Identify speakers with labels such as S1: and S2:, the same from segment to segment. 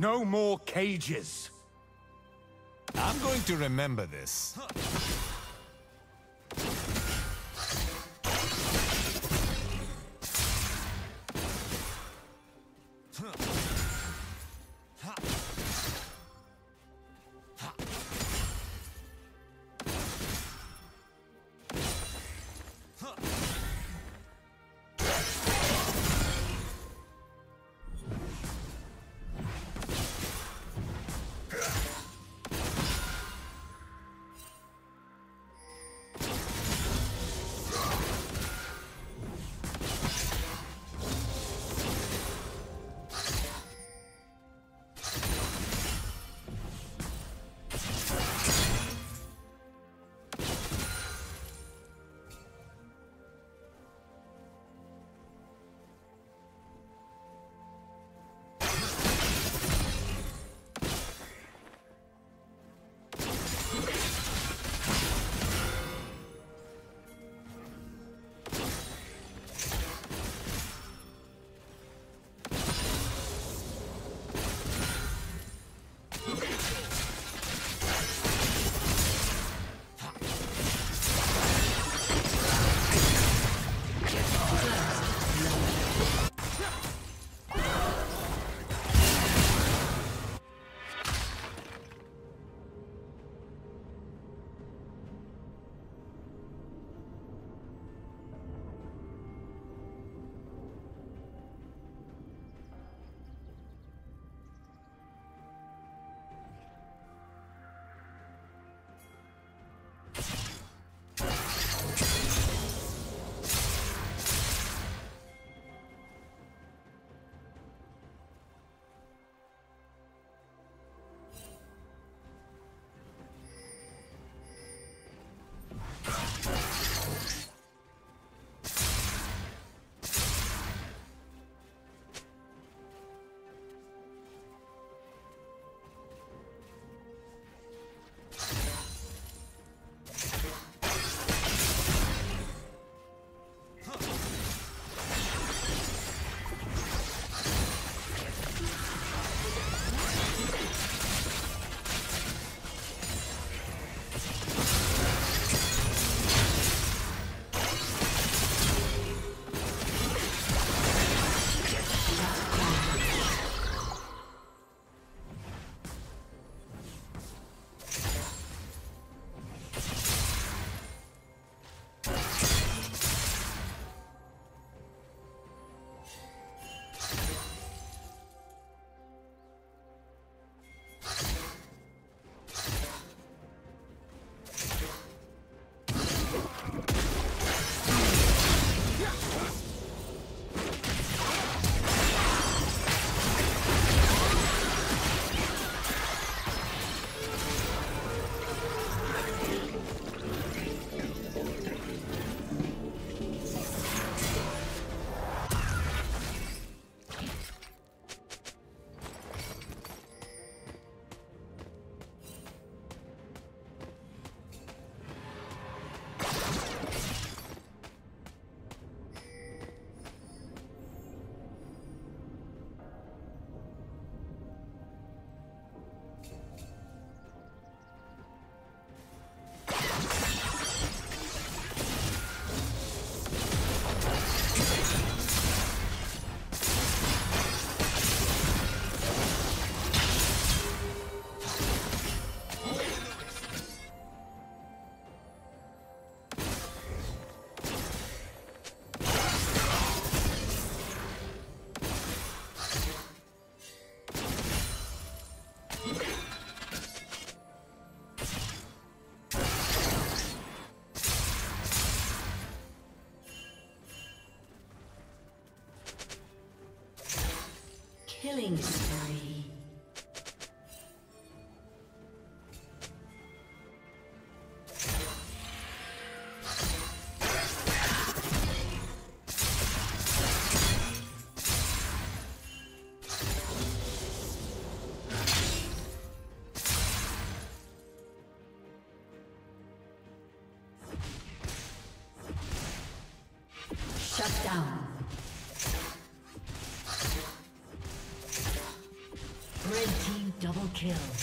S1: No more cages.
S2: I'm going to remember this.
S3: Killing kill.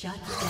S3: Shut down.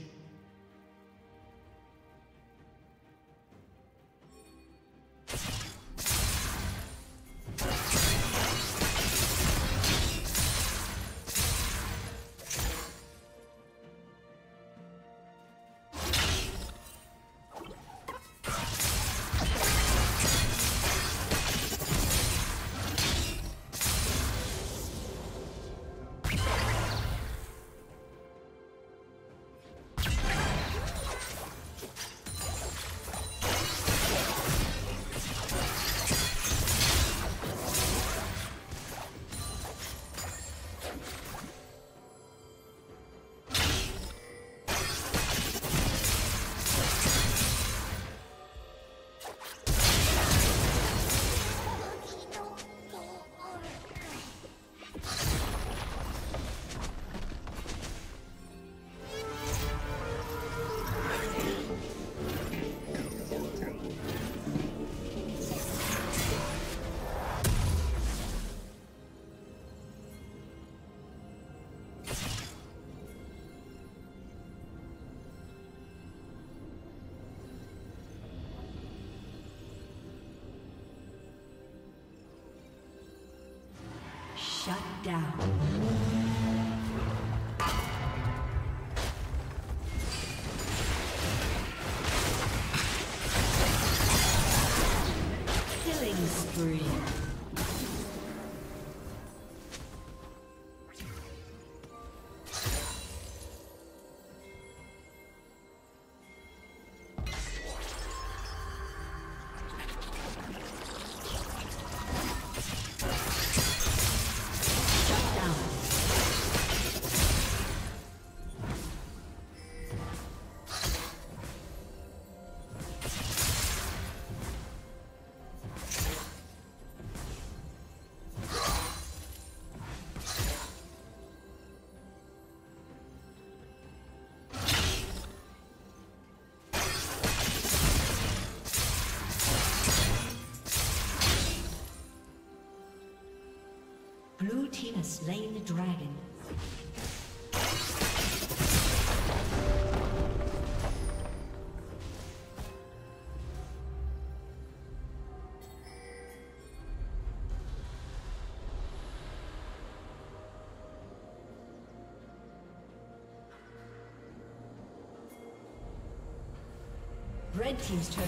S3: Shut down. Has slain the dragon. Red team's turn.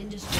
S3: Been destroyed.